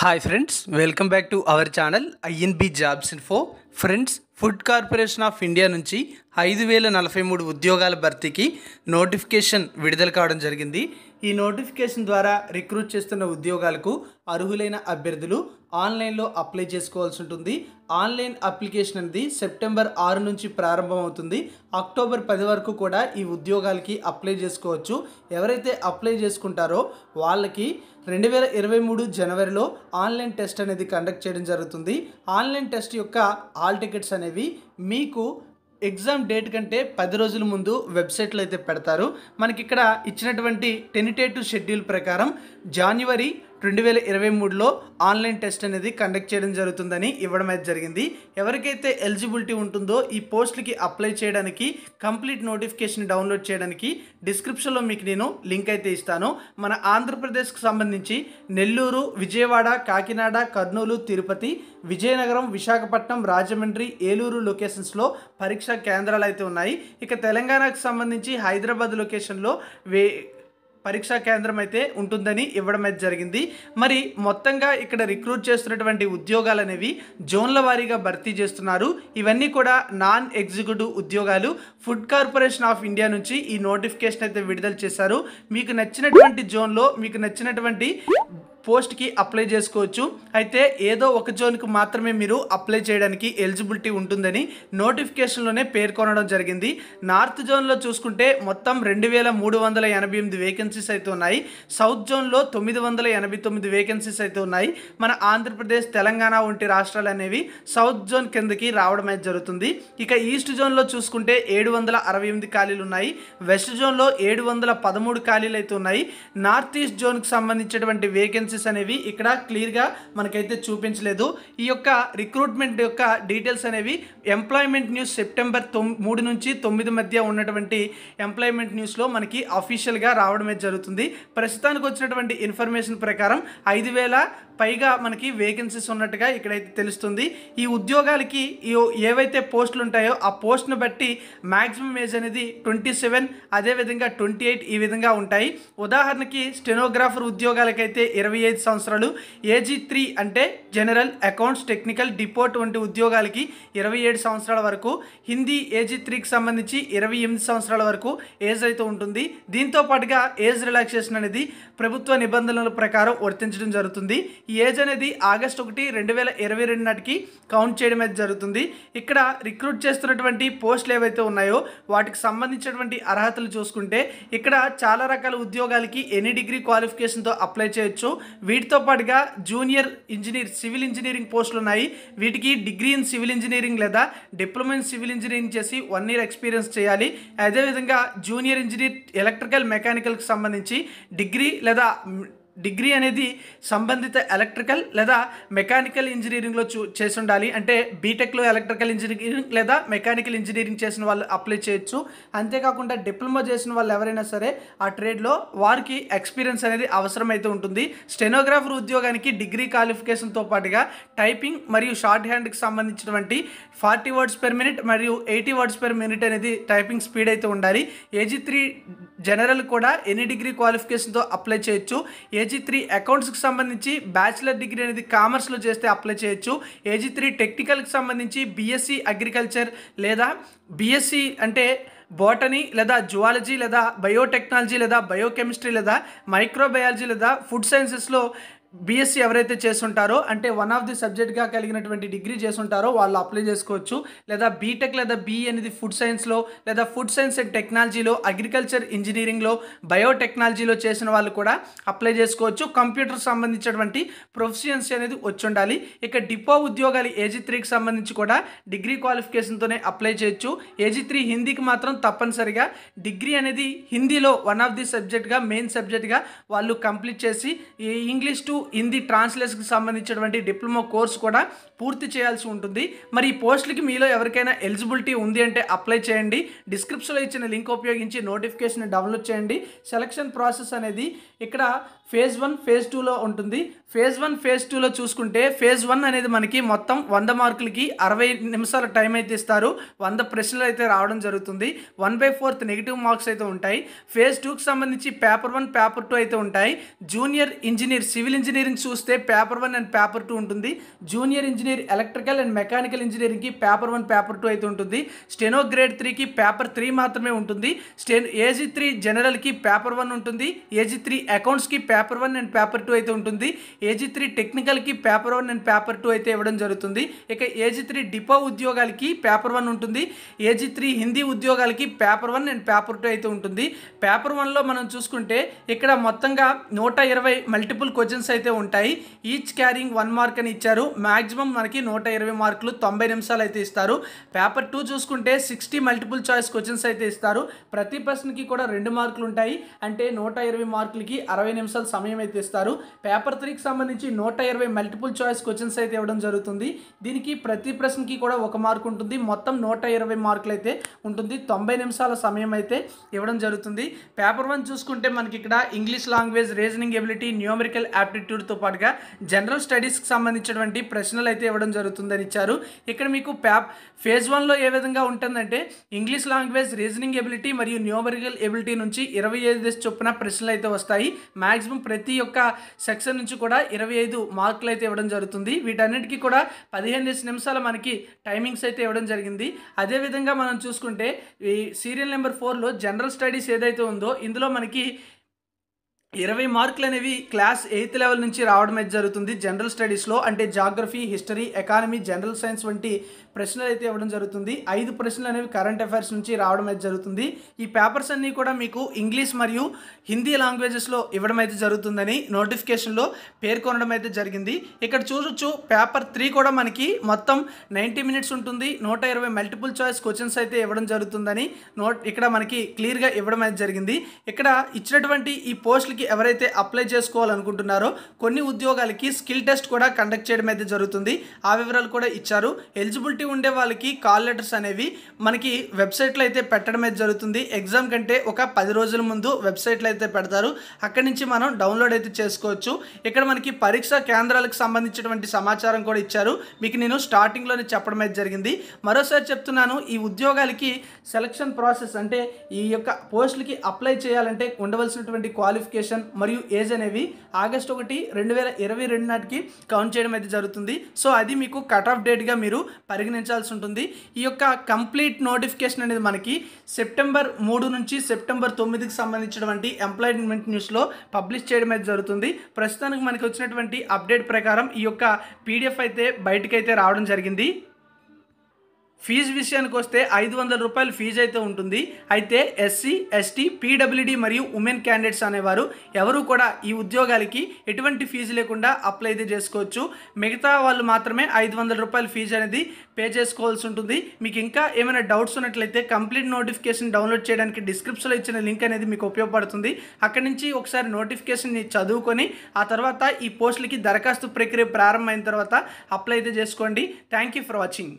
Hi friends, welcome back to our channel INB Jobs Info. Friends, food corporation of India నుంచి ఐదు వేల నలభై మూడు ఉద్యోగాల భర్తీకి నోటిఫికేషన్ విడుదల కావడం జరిగింది. ఈ నోటిఫికేషన్ ద్వారా రిక్రూట్ చేస్తున్న ఉద్యోగాలకు అర్హులైన అభ్యర్థులు ఆన్లైన్లో అప్లై చేసుకోవాల్సి ఉంటుంది. ఆన్లైన్ అప్లికేషన్ అనేది సెప్టెంబర్ ఆరు నుంచి ప్రారంభమవుతుంది. అక్టోబర్ పది వరకు కూడా ఈ ఉద్యోగాలకి అప్లై చేసుకోవచ్చు. ఎవరైతే అప్లై చేసుకుంటారో వాళ్ళకి రెండు వేల ఇరవై మూడు జనవరిలో ఆన్లైన్ టెస్ట్ అనేది కండక్ట్ చేయడం జరుగుతుంది. ఆన్లైన్ టెస్ట్ యొక్క ఆల్ టికెట్స్ అనేవి మీకు ఎగ్జామ్ డేట్ కంటే పది రోజుల ముందు వెబ్సైట్లో అయితే పెడతారు. మనకి ఇక్కడ ఇచ్చినటువంటి టెనిటేటివ్ షెడ్యూల్ ప్రకారం జనవరి రెండు వేల ఇరవై మూడులో ఆన్లైన్ టెస్ట్ అనేది కండక్ట్ చేయడం జరుగుతుందని ఇవ్వడం అయితే జరిగింది. ఎవరికైతే ఎలిజిబిలిటీ ఉంటుందో ఈ పోస్టులకి అప్లై చేయడానికి కంప్లీట్ నోటిఫికేషన్ డౌన్లోడ్ చేయడానికి డిస్క్రిప్షన్లో మీకు నేను లింక్ అయితే ఇస్తాను. మన ఆంధ్రప్రదేశ్కి సంబంధించి నెల్లూరు విజయవాడ కాకినాడ కర్నూలు తిరుపతి విజయనగరం విశాఖపట్నం రాజమండ్రి ఏలూరు లొకేషన్స్లో పరీక్షా కేంద్రాలు అయితే ఉన్నాయి. ఇక తెలంగాణకు సంబంధించి హైదరాబాద్ లొకేషన్లో వే పరీక్షా కేంద్రం అయితే ఉంటుందని ఇవ్వడం అయితే జరిగింది. మరి మొత్తంగా ఇక్కడ రిక్రూట్ చేస్తున్నటువంటి ఉద్యోగాలు అనేవి జోన్ల వారీగా భర్తీ చేస్తున్నారు. ఇవన్నీ కూడా నాన్ ఎగ్జిక్యూటివ్ ఉద్యోగాలు. ఫుడ్ కార్పొరేషన్ ఆఫ్ ఇండియా నుంచి ఈ నోటిఫికేషన్ అయితే విడుదల చేశారు. మీకు నచ్చినటువంటి జోన్లో మీకు నచ్చినటువంటి పోస్ట్కి అప్లై చేసుకోవచ్చు. అయితే ఏదో ఒక జోన్కి మాత్రమే మీరు అప్లై చేయడానికి ఎలిజిబిలిటీ ఉంటుందని నోటిఫికేషన్లోనే పేర్కొనడం జరిగింది. నార్త్ జోన్లో చూసుకుంటే మొత్తం రెండు వేల మూడు వందల ఎనభై ఎనిమిది వేకెన్సీస్ అయితే ఉన్నాయి. సౌత్ జోన్లో తొమ్మిది వందల ఎనభై తొమ్మిది వేకెన్సీస్ అయితే ఉన్నాయి. మన ఆంధ్రప్రదేశ్ తెలంగాణ వంటి రాష్ట్రాలు అనేవి సౌత్ జోన్ కిందకి రావడం అయితే జరుగుతుంది. ఇక ఈస్ట్ జోన్లో చూసుకుంటే ఏడు వందల అరవై ఎనిమిది ఖాళీలు ఉన్నాయి. వెస్ట్ జోన్లో ఏడు వందల పదమూడు ఖాళీలు అయితే ఉన్నాయి. నార్త్ ఈస్ట్ జోన్కి సంబంధించినటువంటి వేకెన్సీస్ అనేవి ఇక్కడ క్లియర్గా మనకైతే చూపించలేదు. ఈ యొక్క రిక్రూట్మెంట్ యొక్క డీటెయిల్స్ అనేవి ఎంప్లాయ్మెంట్ న్యూస్ సెప్టెంబర్ తొమ్ మూడు నుంచి తొమ్మిది మధ్య ఉన్నటువంటి ఎంప్లాయ్మెంట్ న్యూస్లో మనకి అఫీషియల్గా రావడమే జరుగుతుంది. ప్రస్తుతానికి వచ్చినటువంటి ఇన్ఫర్మేషన్ ప్రకారం ఐదు వేల పైగా మనకి వేకెన్సీస్ ఉన్నట్టుగా ఇక్కడైతే తెలుస్తుంది. ఈ ఉద్యోగాలకి ఏవైతే పోస్టులు ఉంటాయో ఆ పోస్ట్ను బట్టి మ్యాక్సిమం ఏజ్ అనేది ట్వంటీ సెవెన్ అదేవిధంగా ట్వంటీ ఎయిట్ ఈ విధంగా ఉంటాయి. ఉదాహరణకి స్టెనోగ్రాఫర్ ఉద్యోగాలకైతే ఇరవై ఐదు సంవత్సరాలు ఏజీ త్రీ అంటే జనరల్ అకౌంట్స్ టెక్నికల్ డిపోర్ట్ వంటి ఉద్యోగాలకి ఇరవై ఏడు సంవత్సరాల వరకు హిందీ ఏజీ త్రీకి సంబంధించి ఇరవై ఎనిమిది సంవత్సరాల వరకు ఏజ్ అయితే ఉంటుంది. దీంతో పాటుగా ఏజ్ రిలాక్సేషన్ అనేది ప్రభుత్వ నిబంధనల ప్రకారం వర్తించడం జరుగుతుంది. ఈ ఏజ్ అనేది ఆగస్ట్ ఒకటి రెండు వేల ఇరవై రెండు నాటికి కౌంట్ చేయడం అయితే జరుగుతుంది. ఇక్కడ రిక్రూట్ చేస్తున్నటువంటి పోస్టులు ఏవైతే ఉన్నాయో వాటికి సంబంధించినటువంటి అర్హతలు చూసుకుంటే ఇక్కడ చాలా రకాల ఉద్యోగాలకి ఎనీ డిగ్రీ క్వాలిఫికేషన్తో అప్లై చేయొచ్చు. వీటితో పాటుగా జూనియర్ ఇంజనీర్ సివిల్ ఇంజనీరింగ్ పోస్టులు ఉన్నాయి. వీటికి డిగ్రీ ఇన్ సివిల్ ఇంజనీరింగ్ లేదా డిప్లొమా ఇన్ సివిల్ ఇంజనీరింగ్ చేసి వన్ ఇయర్ ఎక్స్పీరియన్స్ చేయాలి. అదేవిధంగా జూనియర్ ఇంజనీర్ ఎలక్ట్రికల్ మెకానికల్కి సంబంధించి డిగ్రీ లేదా డిగ్రీ అనేది సంబంధిత ఎలక్ట్రికల్ లేదా మెకానికల్ ఇంజనీరింగ్లో చూ చేసి ఉండాలి అంటే బీటెక్లో ఎలక్ట్రికల్ ఇంజనీరింగ్ లేదా మెకానికల్ ఇంజనీరింగ్ చేసిన వాళ్ళు అప్లై చేయొచ్చు. అంతేకాకుండా డిప్లొమా చేసిన వాళ్ళు ఎవరైనా సరే ఆ ట్రేడ్లో వారికి ఎక్స్పీరియన్స్ అనేది అవసరమైతే ఉంటుంది. స్టెనోగ్రాఫర్ ఉద్యోగానికి డిగ్రీ క్వాలిఫికేషన్తో పాటుగా టైపింగ్ మరియు షార్ట్ హ్యాండ్కి సంబంధించినటువంటి ఫార్టీ వర్డ్స్ పెర్ మినిట్ మరియు ఎయిటీ వర్డ్స్ పెర్ మినిట్ అనేది టైపింగ్ స్పీడ్ అయితే ఉండాలి. ఏజీ త్రీ జనరల్ కూడా ఎనీ డిగ్రీ క్వాలిఫికేషన్తో అప్లై చేయొచ్చు? ఏజీ త్రీ అకౌంట్స్కి సంబంధించి బ్యాచిలర్ డిగ్రీ అనేది కామర్స్లో చేస్తే అప్లై చేయొచ్చు. ఏజీ త్రీ టెక్నికల్కి సంబంధించి బీఎస్సీ అగ్రికల్చర్ లేదా బీఎస్సీ అంటే బోటనీ లేదా జువాలజీ లేదా బయోటెక్నాలజీ లేదా బయోకెమిస్ట్రీ లేదా మైక్రోబయాలజీ లేదా ఫుడ్ సైన్సెస్లో బీఎస్సీ ఎవరైతే చేస్తుంటారో అంటే వన్ ఆఫ్ ది సబ్జెక్ట్గా కలిగినటువంటి డిగ్రీ చేస్తుంటారో వాళ్ళు అప్లై చేసుకోవచ్చు. లేదా బీటెక్ లేదా బీఈ అనేది ఫుడ్ సైన్స్లో లేదా ఫుడ్ సైన్స్ అండ్ టెక్నాలజీలో అగ్రికల్చర్ ఇంజనీరింగ్లో బయోటెక్నాలజీలో చేసిన వాళ్ళు కూడా అప్లై చేసుకోవచ్చు. కంప్యూటర్ సంబంధించినటువంటి ప్రొఫిషియన్సీ అనేది వచ్చి ఉండాలి ఇక డిపో ఉద్యోగాలు ఏజీ త్రీకి సంబంధించి కూడా డిగ్రీ క్వాలిఫికేషన్తోనే అప్లై చేయొచ్చు. ఏజీ త్రీ హిందీకి మాత్రం తప్పనిసరిగా డిగ్రీ అనేది హిందీలో వన్ ఆఫ్ ది సబ్జెక్ట్గా మెయిన్ సబ్జెక్ట్గా వాళ్ళు కంప్లీట్ చేసి ఈ ఇంగ్లీష్ టు హిందీ ట్రాన్స్లేషన్కి సంబంధించినటువంటి డిప్లొమా కోర్స్ కూడా పూర్తి చేయాల్సి ఉంటుంది. మరి ఈ పోస్టులకి మీలో ఎవరికైనా ఎలిజిబిలిటీ ఉంది అంటే అప్లై చేయండి. డిస్క్రిప్షన్లో ఇచ్చిన లింక్ ఉపయోగించి నోటిఫికేషన్ డౌన్లోడ్ చేయండి. సెలక్షన్ ప్రాసెస్ అనేది ఇక్కడ ఫేజ్ వన్ ఫేజ్ టూలో ఉంటుంది. ఫేజ్ వన్ ఫేజ్ టూలో చూసుకుంటే ఫేజ్ వన్ అనేది మనకి మొత్తం వంద మార్కులకి అరవై నిమిషాల టైం అయితే ఇస్తారు. వంద ప్రశ్నలు అయితే రావడం జరుగుతుంది. One by fourth negative marks అయితే ఉంటాయి. ఫేజ్ టూకి సంబంధించి పేపర్ వన్ పేపర్ టూ అయితే ఉంటాయి. జూనియర్ ఇంజనీర్ సివిల్ ఇంజనీరింగ్ చూస్తే paper one and paper two ఉంటుంది. Junior engineer electrical and mechanical ఇంజనీరింగ్కి paper one paper two అయితే ఉంటుంది. స్టెనో గ్రేడ్ త్రీకి పేపర్ త్రీ మాత్రమే ఉంటుంది. స్టెన్ ఏజీ త్రీ జనరల్కి పేపర్ వన్ ఉంటుంది. AG three అకౌంట్స్కి paper paper one and paper two అయితే ఉంటుంది. AG three టెక్నికల్కి paper one and paper two అయితే ఇవ్వడం జరుగుతుంది. ఇక ఏజీ త్రీ డిపో ఉద్యోగాలకి పేపర్ వన్ ఉంటుంది. ఏజీ త్రీ హిందీ ఉద్యోగాలకి paper one and paper two అయితే ఉంటుంది. పేపర్ వన్లో మనం చూసుకుంటే ఇక్కడ మొత్తంగా నూట ఇరవై మల్టిపుల్ క్వశ్చన్స్ అయితే ఉంటాయి. ఈచ్ క్యారింగ్ వన్ మార్క్ అని ఇచ్చారు. మ్యాక్సిమం మనకి నూట ఇరవై మార్కులు తొంభై నిమిషాలు అయితే ఇస్తారు. పేపర్ టూ చూసుకుంటే సిక్స్టీ మల్టిపుల్ చాయిస్ క్వశ్చన్స్ అయితే ఇస్తారు. ప్రతి ప్రశ్నకి కూడా రెండు మార్కులు ఉంటాయి. అంటే నూట ఇరవై మార్కులకి అరవై నిమిషాలు సమయం అయితే ఇస్తారు. పేపర్ త్రీకి సంబంధించి నూట ఇరవై మల్టిపుల్ చాయిస్ క్వశ్చన్స్ అయితే ఇవ్వడం జరుగుతుంది. దీనికి ప్రతి ప్రశ్నకి కూడా ఒక మార్క్ ఉంటుంది. మొత్తం నూట ఇరవై మార్కులు అయితే ఉంటుంది. తొంభై నిమిషాల సమయం అయితే ఇవ్వడం జరుగుతుంది. పేపర్ వన్ చూసుకుంటే మనకి ఇక్కడ English language reasoning ability numerical యాప్టిట్యూడ్తో పాటుగా జనరల్ స్టడీస్కి సంబంధించినటువంటి ప్రశ్నలు అయితే ఇవ్వడం జరుగుతుందని ఇచ్చారు. ఇక్కడ మీకు ప్యాప్ ఫేజ్ వన్లో ఏ విధంగా ఉంటుందంటే ఇంగ్లీష్ లాంగ్వేజ్ రీజనింగ్ ఎబిలిటీ మరియు న్యూమరికల్ ఎబిలిటీ నుంచి ఇరవై ఐదు చొప్పున ప్రశ్నలు అయితే వస్తాయి. మ్యాక్సిమం ప్రతి ఒక్క సెక్షన్ నుంచి కూడా ఇరవై ఐదు మార్కులు అయితే ఇవ్వడం జరుగుతుంది. వీటన్నిటికీ కూడా పదిహేను నిమిషాలు మనకి టైమింగ్స్ అయితే ఇవ్వడం జరిగింది. అదేవిధంగా మనం చూసుకుంటే ఈ సీరియల్ నెంబర్ ఫోర్లో జనరల్ స్టడీస్ ఏదైతే ఉందో ఇందులో మనకి ఇరవై మార్కులు అనేవి క్లాస్ ఎయిత్ లెవెల్ నుంచి రావడం అయితే జరుగుతుంది. జనరల్ స్టడీస్లో అంటే geography history economy general science వంటి ప్రశ్నలు అయితే ఇవ్వడం జరుగుతుంది. ఐదు ప్రశ్నలు అనేవి కరెంట్ అఫైర్స్ నుంచి రావడం అయితే జరుగుతుంది. ఈ పేపర్స్ అన్నీ కూడా మీకు ఇంగ్లీష్ మరియు హిందీ లాంగ్వేజెస్లో ఇవ్వడం అయితే జరుగుతుందని నోటిఫికేషన్లో పేర్కొనడం అయితే జరిగింది. ఇక్కడ చూడొచ్చు పేపర్ త్రీ కూడా మనకి మొత్తం నైంటీ మినిట్స్ ఉంటుంది. నూట ఇరవై మల్టిపుల్ చాయిస్ క్వశ్చన్స్ అయితే ఇవ్వడం జరుగుతుందని నోట్ ఇక్కడ మనకి క్లియర్గా ఇవ్వడం అయితే జరిగింది. ఇక్కడ ఇచ్చినటువంటి ఈ పోస్టులకి ఎవరైతే అప్లై చేసుకోవాలనుకుంటున్నారో కొన్ని ఉద్యోగాలకి స్కిల్ టెస్ట్ కూడా కండక్ట్ చేయడం అయితే జరుగుతుంది. ఆ వివరాలు కూడా ఇచ్చారు. ఎలిజిబిలిటీ ఉండే వాళ్ళకి కాల్ లెటర్స్ అనేవి మనకి వెబ్సైట్లో అయితే పెట్టడం అయితే జరుగుతుంది. ఎగ్జామ్ కంటే ఒక పది రోజుల ముందు వెబ్సైట్లో అయితే పెడతారు. అక్కడి నుంచి మనం డౌన్లోడ్ అయితే చేసుకోవచ్చు. ఇక్కడ మనకి పరీక్ష కేంద్రాలకు సంబంధించినటువంటి సమాచారం కూడా ఇచ్చారు. మీకు నేను స్టార్టింగ్లోనే చెప్పడం అయితే జరిగింది. మరోసారి చెప్తున్నాను ఈ ఉద్యోగాలకి సెలక్షన్ ప్రాసెస్ అంటే ఈ యొక్క పోస్టులకి అప్లై చేయాలంటే ఉండవలసినటువంటి క్వాలిఫికేషన్ మరియు ఏజ్ అనేవి ఆగస్ట్ ఒకటి రెండు వేల ఇరవై రెండు నాటికి కౌంట్ చేయడం అయితే జరుగుతుంది. సో అది మీకు కట్ ఆఫ్ డేట్గా మీరు పరిగణించాల్సి ఉంటుంది. ఈ యొక్క కంప్లీట్ నోటిఫికేషన్ అనేది మనకి సెప్టెంబర్ మూడు నుంచి సెప్టెంబర్ తొమ్మిదికి సంబంధించినటువంటి ఎంప్లాయ్మెంట్ న్యూస్లో పబ్లిష్ చేయడం అయితే జరుగుతుంది. ప్రస్తుతానికి మనకి వచ్చినటువంటి అప్డేట్ ప్రకారం ఈ యొక్క పీడిఎఫ్ అయితే బయటకైతే రావడం జరిగింది. ఫీజు విషయానికి వస్తే ఐదు వందల రూపాయలు ఫీజు అయితే ఉంటుంది. అయితే ఎస్సీ ఎస్టీ పీడబ్ల్యూడి మరియు ఉమెన్ క్యాండిడేట్స్ అనేవారు ఎవరు కూడా ఈ ఉద్యోగాలకి ఎటువంటి ఫీజు లేకుండా అప్లై అయితే చేసుకోవచ్చు. మిగతా వాళ్ళు మాత్రమే ఐదు వందల రూపాయల ఫీజు అనేది పే చేసుకోవాల్సి ఉంటుంది. మీకు ఇంకా ఏమైనా డౌట్స్ ఉన్నట్లయితే కంప్లీట్ నోటిఫికేషన్ డౌన్లోడ్ చేయడానికి డిస్క్రిప్షన్లో ఇచ్చిన లింక్ అనేది మీకు ఉపయోగపడుతుంది. అక్కడి నుంచి ఒకసారి నోటిఫికేషన్ని చదువుకొని ఆ తర్వాత ఈ పోస్టులకి దరఖాస్తు ప్రక్రియ ప్రారంభమైన తర్వాత అప్లై అయితే చేసుకోండి. Thank you for watching.